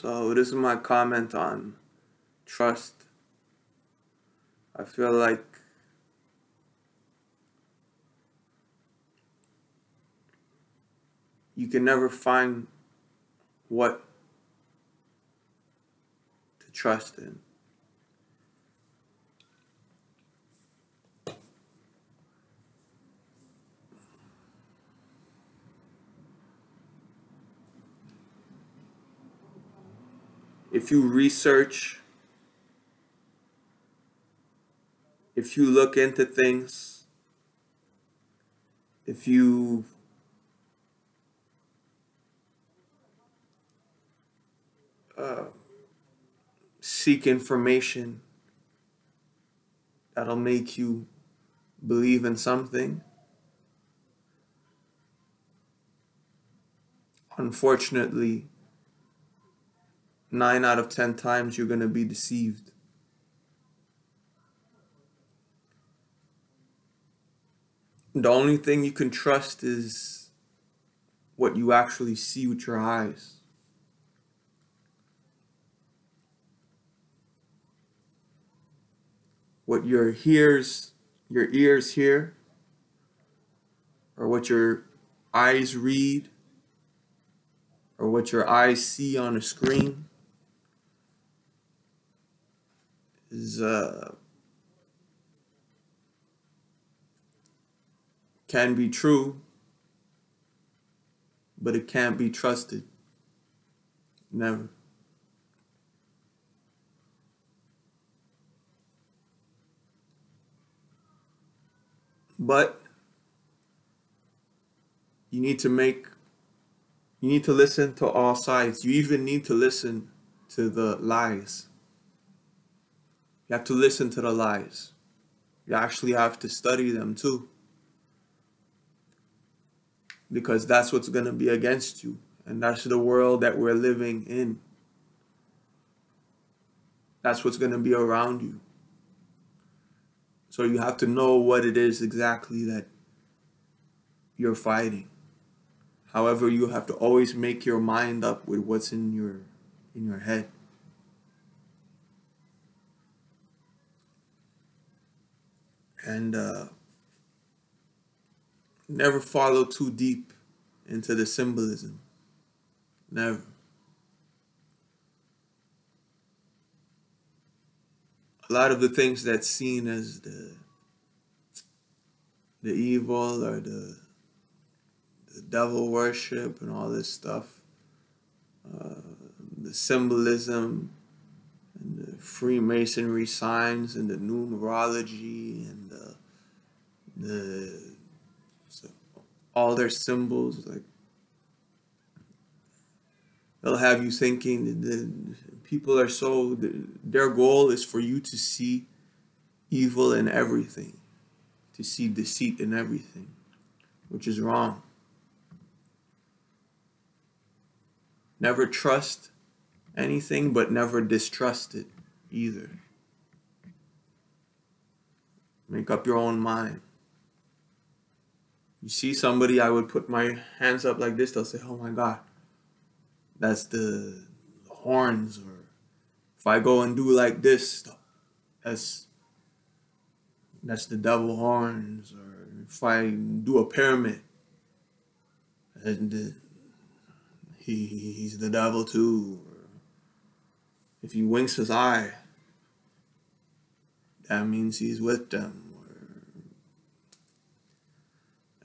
So this is my comment on trust. I feel like you can never find what to trust in. If you research, if you look into things, if you uh, seek information that'll make you believe in something. Unfortunately, nine out of ten times you're going to be deceived. The only thing you can trust is what you actually see with your eyes. What your hears, your ears hear, or what your eyes read, or what your eyes see on a screen is uh, can be true, but it can't be trusted. Never. But you need to make you need to listen to all sides. You even need to listen to the lies. You have to listen to the lies. You actually have to study them too. Because that's what's going to be against you. And that's the world that we're living in. That's what's going to be around you. So you have to know what it is exactly that you're fighting. However, you have to always make your mind up with what's in your in your head. And uh, never follow too deep into the symbolism. Never. A lot of the things that's seen as the the evil or the the devil worship and all this stuff, uh, the symbolism and the Freemasonry signs and the numerology and the, so all their symbols like they'll have you thinking the people are so their goal is for you to see evil in everything to see deceit in everything which is wrong Never trust anything, but never distrust it either. Make up your own mind. You see somebody, I would put my hands up like this, they'll say, Oh my God, that's the horns. Or if I go and do like this, that's that's the devil horns. Or if I do a pyramid, and he, he's the devil too. If he winks his eye, that means he's with them.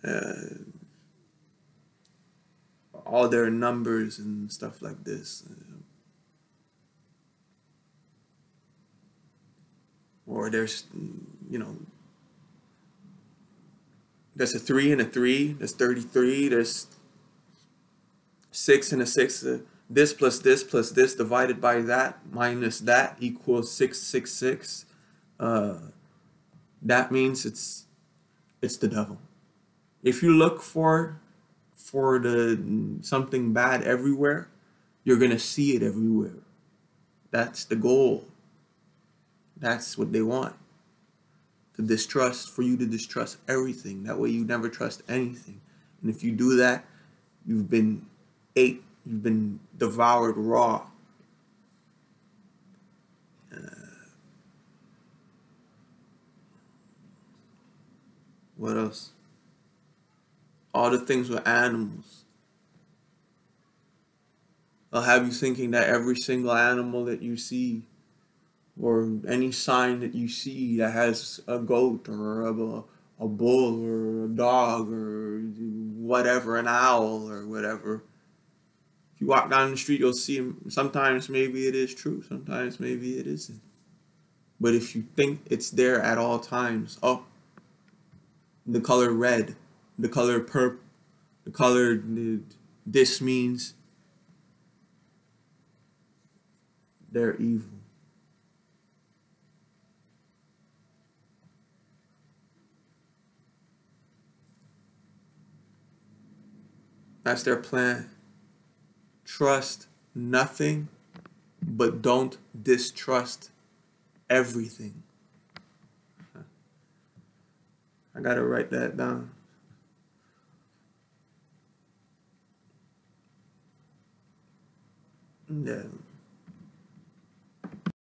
Uh, all their numbers and stuff like this. Or there's, you know, there's a three and a three, there's 33, there's 6 and a 6, uh, this plus this plus this divided by that minus that equals 666. Uh, that means it's it's the devil. If you look for for the something bad everywhere, you're gonna see it everywhere. That's the goal. That's what they want. To distrust, for you to distrust everything. That way you never trust anything. And if you do that, you've been ate, you've been devoured raw. Uh, what else? All the things with animals. They'll have you thinking that every single animal that you see, or any sign that you see that has a goat or a, a bull or a dog or whatever, an owl or whatever. If you walk down the street, you'll see them. Sometimes maybe it is true, sometimes maybe it isn't. But if you think it's there at all times, oh, the color red, the color purple, the color this means they're evil. That's their plan. Trust nothing, but don't distrust everything. I gotta write that down.